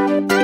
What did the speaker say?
Bye.